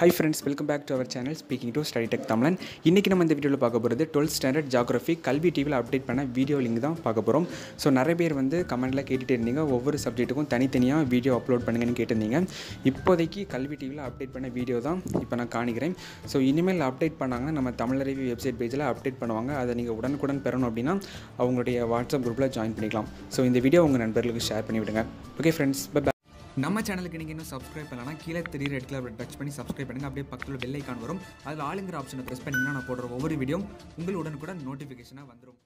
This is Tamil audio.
Hi friends welcome back to our channel speaking to study tech Tamilan இன்றைக்கி நம்ம இந்த வீடியோவில் பார்க்க போகிறது டுவெல்த் ஸ்டாண்டர்ட் ஜாகிரஃபி கல்வி டிவியில் அப்டேட் பண்ண வீடியோ லிங்க் தான் பார்க்க போகிறோம் ஸோ நிறைய பேர் வந்து கமெண்ட்டில் கேட்டுகிட்டே இருந்தீங்க. ஒவ்வொரு சப்ஜெக்ட்டுக்கும் தனித்தனியாக வீடியோ அப்லோட் பண்ணுங்கன்னு கேட்டிருந்தீங்க. இப்போதைக்கு கல்வி டிவியில் அப்டேட் பண்ண வீடியோ தான் இப்போ நான் காணிக்கிறேன். ஸோ இனிமேல் அப்டேட் பண்ணாங்கன்னா நம்ம தமிழரவி வெப்சைட் பேஜில் அப்டேட் பண்ணுவாங்க. அதை நீங்கள் உடனுக்குடன் பெறணும் அப்படின்னா அவங்களுடைய வாட்ஸ்அப் குரூப்பில் ஜாயின் பண்ணிக்கலாம். ஸோ இந்த வீடியோ உங்கள் நண்பர்களுக்கு ஷேர் பண்ணிவிடுங்க. ஓகே ஃப்ரெண்ட்ஸ் பை நம்ம சேனலுக்கு நீங்கள் இன்னும் சப்ஸ்கிரைப் பண்ணலாம் கீழே தெரியுற இடத்துல அப்படி டச் பண்ணி சப்ஸ்கிரைப் பண்ணுங்கள் அப்படியே பக்கத்தில் பெல் ஐக்கான் வரும். அதில் ஆளுங்கிற ஆப்ஷனை ப்ரெஸ் பண்ணிங்கன்னா நான் போடுற ஒவ்வொரு வீடியோ உங்களுடன் கூட நோட்டிஃபிகேஷனாக வந்துடும்